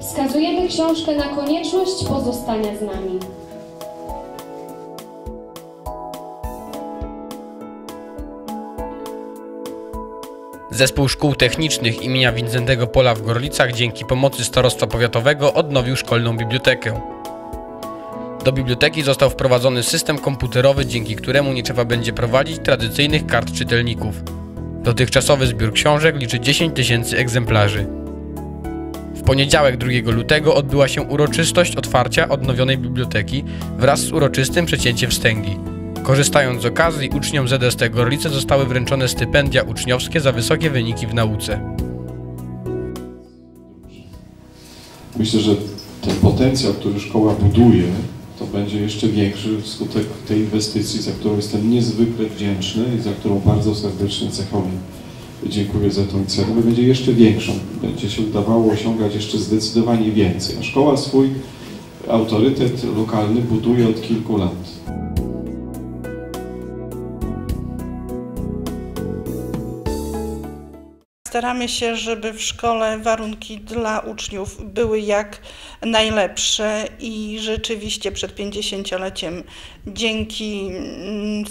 Traktujemy książkę na konieczność pozostania z nami. Zespół Szkół Technicznych imienia Wincentego Pola w Gorlicach dzięki pomocy Starostwa Powiatowego odnowił szkolną bibliotekę. Do biblioteki został wprowadzony system komputerowy, dzięki któremu nie trzeba będzie prowadzić tradycyjnych kart czytelników. Dotychczasowy zbiór książek liczy 10 tysięcy egzemplarzy. Poniedziałek 2 lutego odbyła się uroczystość otwarcia odnowionej biblioteki wraz z uroczystym przecięciem wstęgi. Korzystając z okazji, uczniom ZST Gorlice zostały wręczone stypendia uczniowskie za wysokie wyniki w nauce. Myślę, że ten potencjał, który szkoła buduje, to będzie jeszcze większy wskutek tej inwestycji, za którą jestem niezwykle wdzięczny i za którą bardzo serdecznie cechowi dziękuję za tą inicjatywę, będzie jeszcze większą. Będzie się udawało osiągać jeszcze zdecydowanie więcej. A szkoła swój autorytet lokalny buduje od kilku lat. Staramy się, żeby w szkole warunki dla uczniów były jak najlepsze i rzeczywiście przed 50-leciem dzięki mm,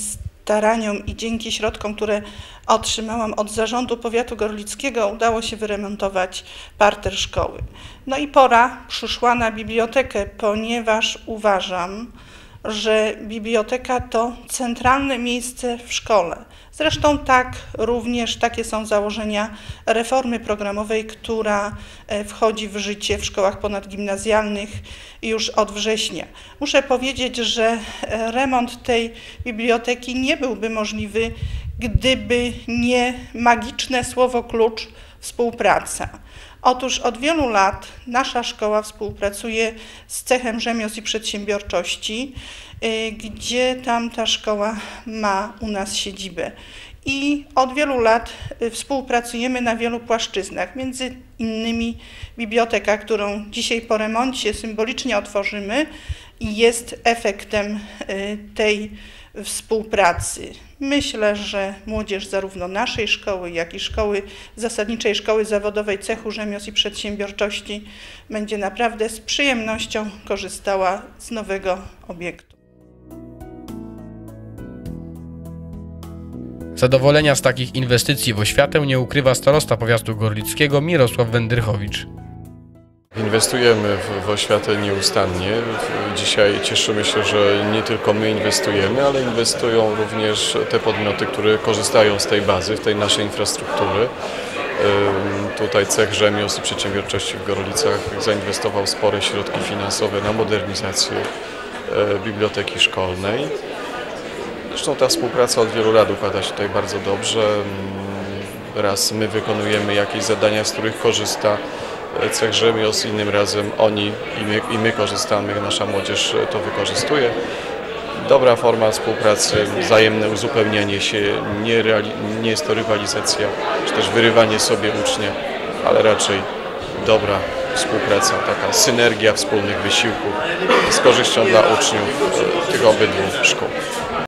staraniom i dzięki środkom, które otrzymałam od zarządu powiatu gorlickiego udało się wyremontować parter szkoły. No i pora przyszła na bibliotekę, ponieważ uważam, że biblioteka to centralne miejsce w szkole. Zresztą tak również takie są założenia reformy programowej, która e, wchodzi w życie w szkołach ponadgimnazjalnych już od września. Muszę powiedzieć, że e, remont tej biblioteki nie byłby możliwy, gdyby nie magiczne słowo klucz współpraca. Otóż od wielu lat nasza szkoła współpracuje z Cechem Rzemiosł i Przedsiębiorczości, y, gdzie tam ta szkoła ma u nas siedzibę. I od wielu lat y, współpracujemy na wielu płaszczyznach, między innymi biblioteka, którą dzisiaj po remoncie symbolicznie otworzymy i jest efektem y, tej współpracy. Myślę, że młodzież zarówno naszej szkoły, jak i szkoły zasadniczej szkoły zawodowej cechu rzemiosł i przedsiębiorczości będzie naprawdę z przyjemnością korzystała z nowego obiektu. Zadowolenia z takich inwestycji w oświatę nie ukrywa starosta powiatu gorlickiego Mirosław Wędrychowicz. Inwestujemy w, w oświatę nieustannie. Dzisiaj cieszymy się, że nie tylko my inwestujemy, ale inwestują również te podmioty, które korzystają z tej bazy, w tej naszej infrastruktury. Tutaj cech rzemiosł i przedsiębiorczości w Gorlicach zainwestował spore środki finansowe na modernizację e, biblioteki szkolnej. Zresztą ta współpraca od wielu lat układa się tutaj bardzo dobrze. Raz my wykonujemy jakieś zadania, z których korzysta cech rzemiosł, innym razem oni i my, i my korzystamy, nasza młodzież to wykorzystuje. Dobra forma współpracy, wzajemne uzupełnianie się, nie, nie jest to rywalizacja, czy też wyrywanie sobie ucznia, ale raczej dobra współpraca, taka synergia wspólnych wysiłków z korzyścią dla uczniów tych obydwu szkół.